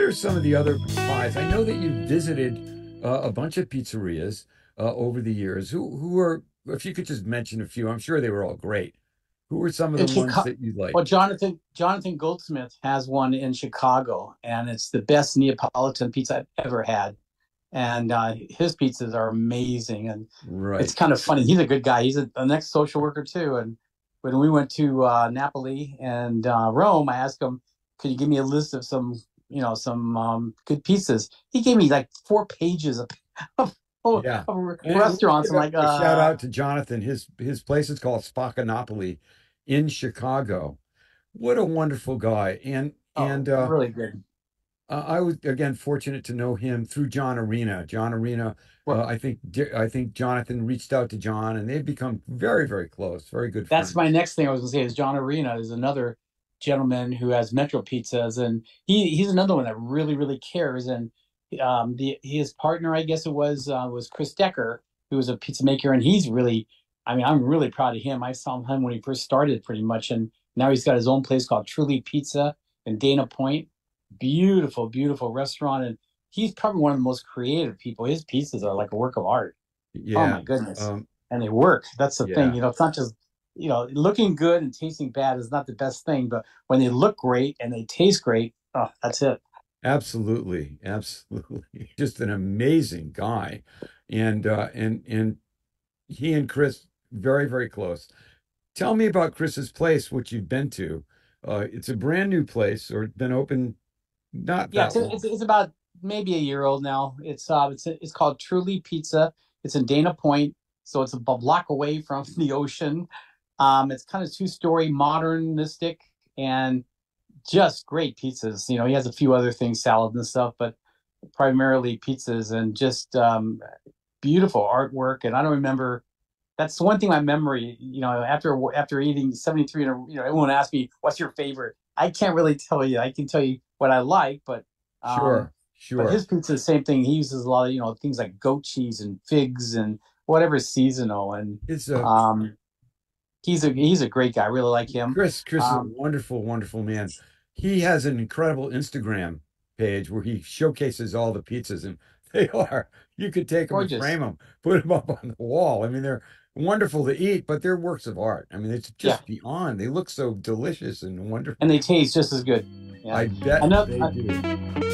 are some of the other pies? I know that you've visited uh, a bunch of pizzerias uh, over the years. Who who are if you could just mention a few, I'm sure they were all great. Who were some of the ones that you like? well, Jonathan Jonathan Goldsmith has one in Chicago, and it's the best Neapolitan pizza I've ever had. And uh, his pizzas are amazing, and Right. it's kind of funny. He's a good guy. He's a, a next social worker too. And when we went to uh, Napoli and uh, Rome, I asked him, "Could you give me a list of some, you know, some um, good pieces. He gave me like four pages of, of, of Yeah. restaurants. I'm like, a shout uh, out to Jonathan. His his place is called Spaccanapoli in Chicago. What a wonderful guy. And oh, and uh, really good. Uh, I was again fortunate to know him through John Arena. John Arena, uh, I think I think Jonathan reached out to John, and they've become very very close, very good That's friends. my next thing I was gonna say is John Arena is another gentleman who has Metro Pizzas, and he he's another one that really really cares. And um, the his partner, I guess it was, uh, was Chris Decker, who was a pizza maker, and he's really, I mean, I'm really proud of him. I saw him when he first started, pretty much, and now he's got his own place called Truly Pizza in Dana Point. Beautiful, beautiful restaurant, and he's probably one of the most creative people. His pizzas are like a work of art. Yeah. Oh my goodness Um, and they work. That's the Yeah. thing. You know, it's not just you know looking good and tasting bad is not the best thing, but when they look great and they taste great, oh, that's it. absolutely, absolutely. Just an amazing guy, and uh, and and he and Chris very very close. Tell me about Chris's place, which you've been to. Uh, it's a brand new place, or been open not Yeah, it's, it's it's about maybe a year old now. It's uh it's it's called Truly Pizza. It's in Dana Point, so it's a block away from the ocean. Um, it's kind of two story, modernistic, and just great pizzas. You know, he has a few other things, salad and stuff, but primarily pizzas and just um, beautiful artwork. And I don't remember. That's the one thing my memory. You know, after after eating seventy three, and you know, everyone asked me, "What's your favorite?" I can't really tell you. I can tell you what I like, but um, Sure, but sure. his pizza, the same thing. He uses a lot of you know things like goat cheese and figs and whatever seasonal. And It's a um, he's a he's a great guy. I really like him. Chris, Chris is a Um, wonderful, wonderful man. He has an incredible Instagram page where he showcases all the pizzas, and they are, you could take them and frame them, put them up on the wall. I mean, they're wonderful to eat, but they're works of art. I mean, it's Yeah, just beyond. They look so delicious and wonderful, and they taste just as good. Yeah. I bet Another they do.